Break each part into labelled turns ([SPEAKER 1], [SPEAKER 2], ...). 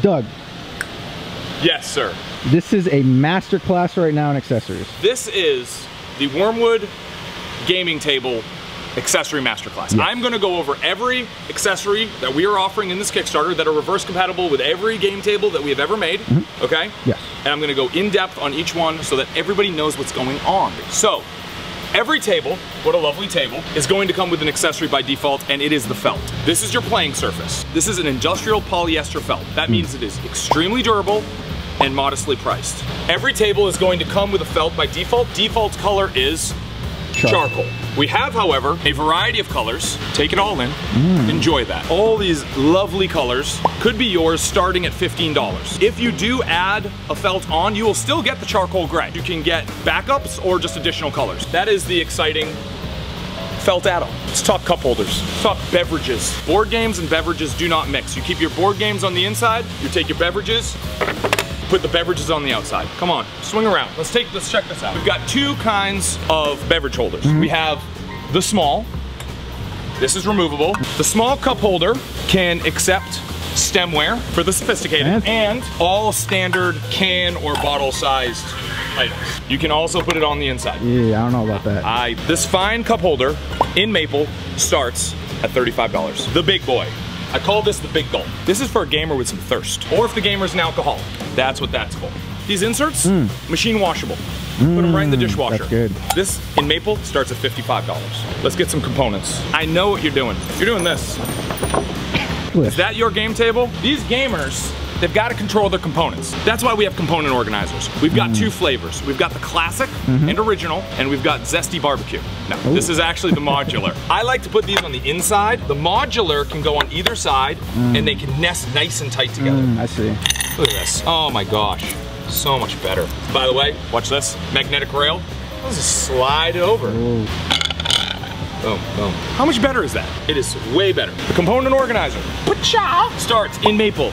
[SPEAKER 1] Doug,
[SPEAKER 2] Yes, sir.
[SPEAKER 1] this is a master class right now in accessories.
[SPEAKER 2] This is the Wyrmwood Gaming Table Accessory Masterclass. I'm gonna go over every accessory that we are offering in this Kickstarter that are reverse compatible with every game table that we have ever made, mm-hmm. okay?
[SPEAKER 1] Yes.
[SPEAKER 2] And I'm gonna go in depth on each one so that everybody knows what's going on. So, every table, what a lovely table, is going to come with an accessory by default, and it is the felt. This is your playing surface. This is an industrial polyester felt. That hmm. means it is extremely durable and modestly priced. Every table is going to come with a felt by default. Default color is
[SPEAKER 1] Charcoal.
[SPEAKER 2] charcoal. We have, however, a variety of colors. Take it all in. Mm. Enjoy that. All these lovely colors could be yours starting at $15. If you do add a felt on, you will still get the charcoal gray. You can get backups or just additional colors. That is the exciting felt add-on. Let's talk cup holders. Let's talk beverages. Board games and beverages do not mix. You keep your board games on the inside, you take your beverages, put the beverages on the outside. Come on, swing around. Let's take, let's check this out. We've got two kinds of beverage holders. Mm-hmm. We have the small, this is removable. The small cup holder can accept stemware for the sophisticated and all standard can or bottle sized items. You can also put it on the inside.
[SPEAKER 1] Yeah, I don't know about that.
[SPEAKER 2] I this fine cup holder in maple starts at $35. The big boy. I call this the big gulp. This is for a gamer with some thirst, or if the gamer's an alcoholic. That's what that's for. These inserts, hmm. machine washable. Put them right in the hmm, dishwasher.
[SPEAKER 1] that's good.
[SPEAKER 2] This in maple starts at $55. Let's get some components. I know what you're doing. You're doing this. Is that your game table? These gamers, they've got to control their components. That's why we have component organizers. We've got mm. two flavors. We've got the classic mm-hmm. and original, and we've got zesty barbecue. No, this is actually the modular. I like to put these on the inside. The modular can go on either side, mm. and they can nest nice and tight together.
[SPEAKER 1] Mm, I see.
[SPEAKER 2] Look at this. Oh my gosh. So much better. By the way, watch this. Magnetic rail. Let's just slide it over.
[SPEAKER 1] Ooh.
[SPEAKER 2] Boom, boom. How much better is that? It is way better. The component organizer Pacha, starts in maple,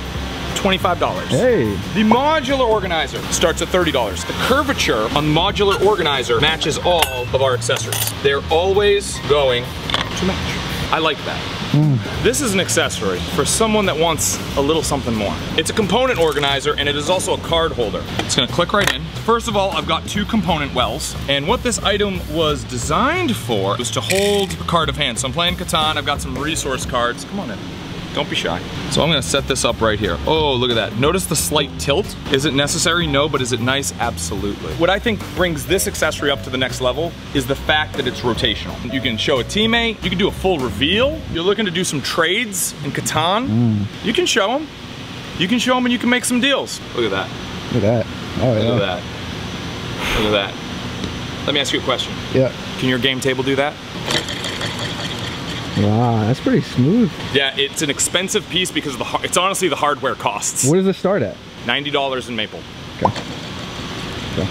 [SPEAKER 2] $25.
[SPEAKER 1] Hey,
[SPEAKER 2] The modular organizer starts at $30. The curvature on the modular organizer matches all of our accessories. They're always going to match. I like that. Hmm. This is an accessory for someone that wants a little something more. It's a component organizer and it is also a card holder. It's gonna click right in. First of all, I've got two component wells. And what this item was designed for was to hold a card of hand. So I'm playing Catan, I've got some resource cards. Come on in. Don't be shy. So I'm gonna set this up right here. Oh, look at that. Notice the slight tilt. Is it necessary? No, but is it nice? Absolutely. What I think brings this accessory up to the next level is the fact that it's rotational. You can show a teammate, you can do a full reveal. You're looking to do some trades in Catan. Mm. You can show them. You can show them and you can make some deals. Look at that.
[SPEAKER 1] look at that. Oh,
[SPEAKER 2] Look at that. Look at that. Let me ask you a question.
[SPEAKER 1] Yeah.
[SPEAKER 2] Can your game table do that?
[SPEAKER 1] Wow, that's pretty smooth.
[SPEAKER 2] Yeah, it's an expensive piece because of the it's honestly the hardware costs.
[SPEAKER 1] What does it start at?
[SPEAKER 2] $90 in maple.
[SPEAKER 1] Okay. Okay.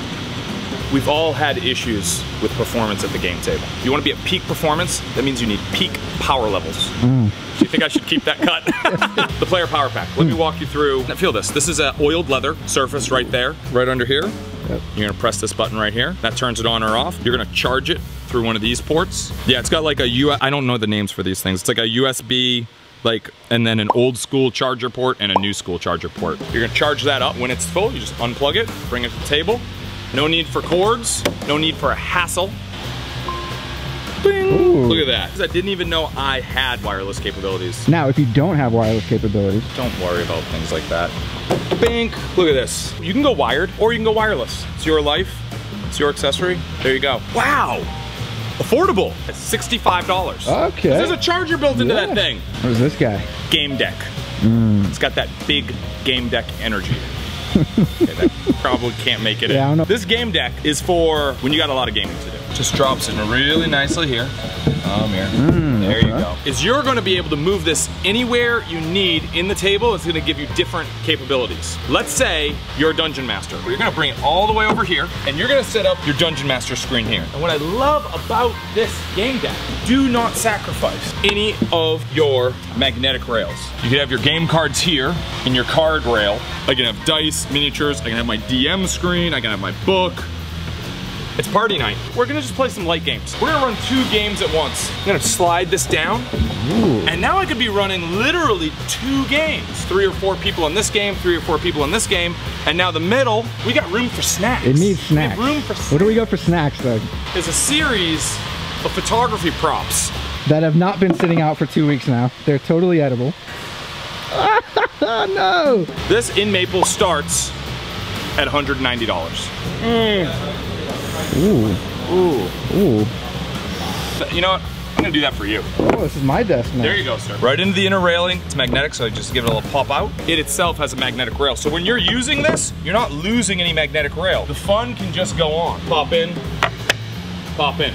[SPEAKER 2] We've all had issues with performance at the game table. If you want to be at peak performance, that means you need peak power levels.
[SPEAKER 1] Mm.
[SPEAKER 2] Do you think I should keep that cut? the player power pack. Let me walk you through. Now feel this. This is an oiled leather surface right there, right under here.
[SPEAKER 1] Yep.
[SPEAKER 2] You're gonna press this button right here. That turns it on or off. You're gonna charge it through one of these ports. Yeah, it's got like a U. I don't know the names for these things. It's like a USB, like, and then an old school charger port and a new school charger port. You're gonna charge that up. When it's full, you just unplug it, bring it to the table. No need for cords. No need for a hassle. Look at that. I didn't even know I had wireless capabilities.
[SPEAKER 1] Now, if you don't have wireless capabilities,
[SPEAKER 2] Don't worry about things like that. Bink. Look at this. You can go wired or you can go wireless. It's your life. It's your accessory. There you go. Wow. Affordable. It's $65.
[SPEAKER 1] Okay.
[SPEAKER 2] There's a charger built into
[SPEAKER 1] Yeah.
[SPEAKER 2] that thing.
[SPEAKER 1] who's this guy?
[SPEAKER 2] Game deck.
[SPEAKER 1] Mm.
[SPEAKER 2] It's got that big game deck energy. Okay, probably can't make it
[SPEAKER 1] Yeah, I don't know.
[SPEAKER 2] This game deck is for when you got a lot of gaming to do. Just drops in really nicely here. Um, here. there you go. Is you're going to be able to move this anywhere you need in the table. It's going to give you different capabilities. Let's say you're a dungeon master. You're going to bring it all the way over here, and you're going to set up your dungeon master screen here. And what I love about this game deck, do not sacrifice any of your magnetic rails. You can have your game cards here in your card rail. I can have dice, miniatures. I can have my DM screen. I can have my book. It's party night. We're gonna just play some light games. We're gonna run two games at once. I'm gonna slide this down,
[SPEAKER 1] Ooh.
[SPEAKER 2] and now I could be running literally two games. Three or four people in this game, three or four people in this game, and now the middle, we got room for snacks.
[SPEAKER 1] It needs snacks.
[SPEAKER 2] room for snacks.
[SPEAKER 1] What do we got for snacks though?
[SPEAKER 2] There's a series of photography props.
[SPEAKER 1] That have not been sitting out for two weeks now. They're totally edible. oh no!
[SPEAKER 2] This in maple starts at $190.
[SPEAKER 1] Ooh,
[SPEAKER 2] Ooh.
[SPEAKER 1] ooh.
[SPEAKER 2] You know what? I'm gonna do that for you.
[SPEAKER 1] Oh, this is my desk now.
[SPEAKER 2] There you go, sir. Right into the inner railing. It's magnetic, so I just give it a little pop out. It itself has a magnetic rail. So when you're using this, you're not losing any magnetic rail. The fun can just go on. Pop in, pop in.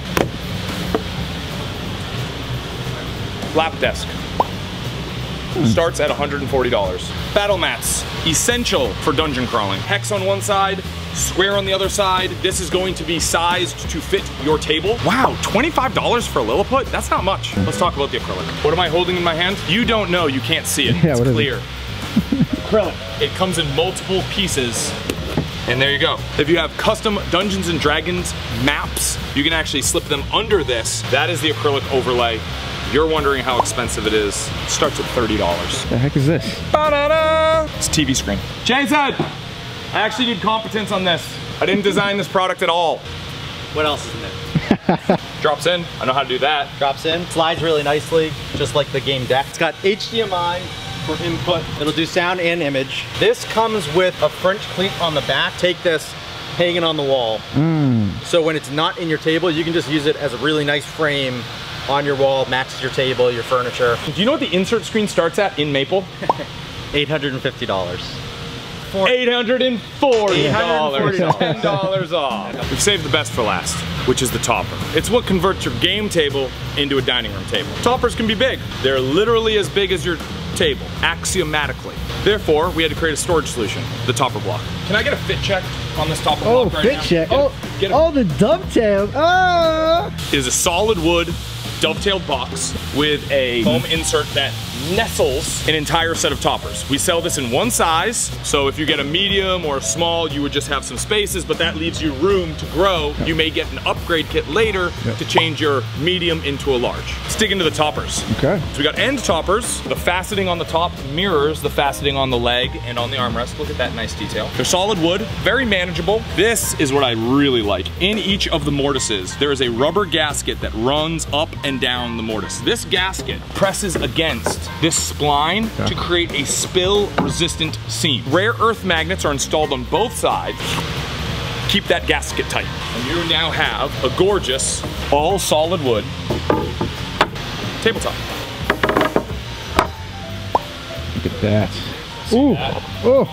[SPEAKER 2] Lap desk. Hmm. Starts at $140. Battle mats, essential for dungeon crawling. Hex on one side, square on the other side. This is going to be sized to fit your table. Wow, $25 for a Lilliput? That's not much. Let's talk about the acrylic. What am I holding in my hand? You don't know, you can't see it.
[SPEAKER 1] Yeah,
[SPEAKER 2] it's
[SPEAKER 1] is it?
[SPEAKER 2] clear. acrylic. It comes in multiple pieces. And there you go. If you have custom Dungeons and Dragons maps, you can actually slip them under this. That is the acrylic overlay. You're wondering how expensive it is. It starts at $30.
[SPEAKER 1] The heck is this?
[SPEAKER 2] Ba-da-da! It's a TV screen. Jason! I actually need competence on this. I didn't design this product at all.
[SPEAKER 3] What else is in there?
[SPEAKER 2] Drops in. I know how to do that.
[SPEAKER 3] Drops in, slides really nicely, just like the game deck. It's got HDMI for input. It'll do sound and image. This comes with a French cleat on the back. Take this, hang it on the wall. Hmm. So when it's not in your table, you can just use it as a really nice frame on your wall, matches your table, your furniture.
[SPEAKER 2] Do you know what the insert screen starts at in Maple?
[SPEAKER 3] $850.
[SPEAKER 2] $840.
[SPEAKER 3] $840.
[SPEAKER 2] $10 off. We've saved the best for last, which is the topper. It's what converts your game table into a dining room table. Toppers can be big. They're literally as big as your table, axiomatically. Therefore, we had to create a storage solution, the topper block. Can I get a fit check on this topper
[SPEAKER 1] Oh,
[SPEAKER 2] block right
[SPEAKER 1] fit
[SPEAKER 2] now?
[SPEAKER 1] check.
[SPEAKER 2] Get a-
[SPEAKER 1] Oh,
[SPEAKER 2] get a-
[SPEAKER 1] oh, the dovetail. Ah!
[SPEAKER 2] It is a solid wood dovetailed box with a foam insert that nestles an entire set of toppers. We sell this in one size, so if you get a medium or a small, you would just have some spaces, but that leaves you room to grow. You may get an upgrade kit later
[SPEAKER 1] Yep.
[SPEAKER 2] to change your medium into a large. Let's dig into the toppers.
[SPEAKER 1] Okay.
[SPEAKER 2] So we got end toppers. The faceting on the top mirrors the faceting on the leg and on the armrest. Look at that nice detail. They're solid wood, very manageable. This is what I really like. In each of the mortises, there is a rubber gasket that runs up and down the mortise. This gasket presses against this spline
[SPEAKER 1] Okay.
[SPEAKER 2] to create a spill resistant seam. Rare earth magnets are installed on both sides keep that gasket tight. And you now have a gorgeous, all solid wood tabletop.
[SPEAKER 1] Look at that. Ooh. Oh.